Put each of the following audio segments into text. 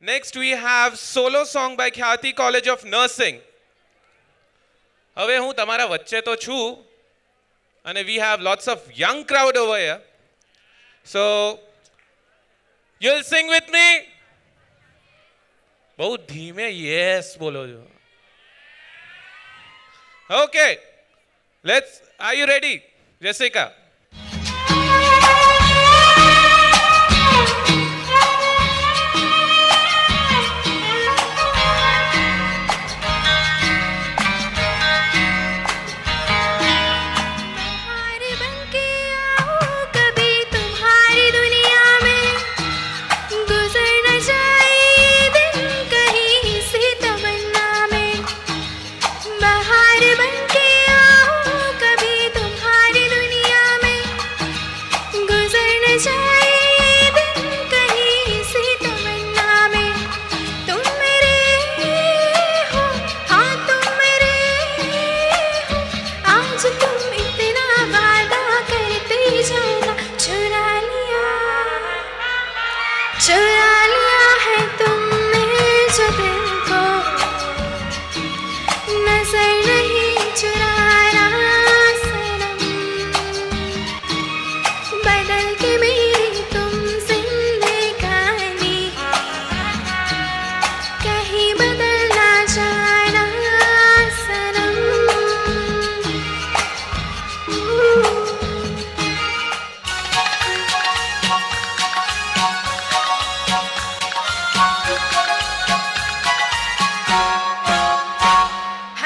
Next, we have solo song by Khyati College of Nursing. હવે હું તમારા વચ્ચે તો છું અને we have lots of young crowd over here. So, you'll sing with me? બહુ ધીમે yes બોલો છો. Okay, let's, are you ready? Jessica.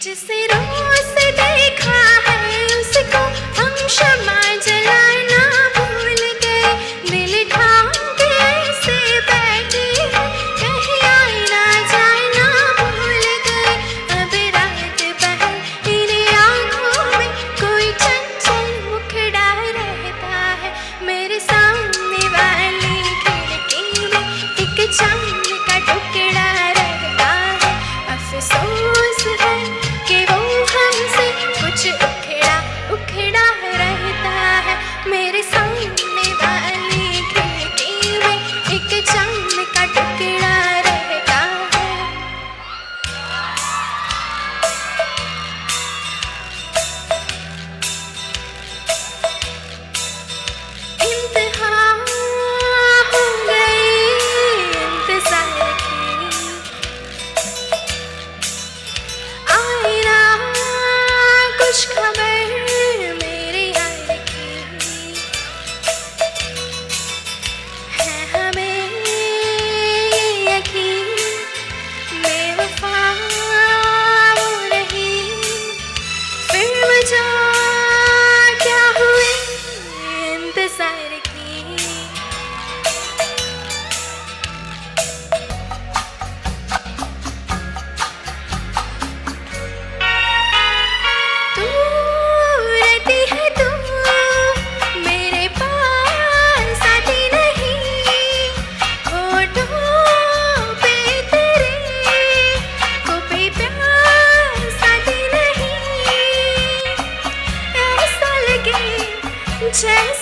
जिस रोज देखा chance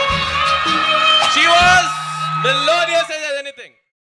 She was melodious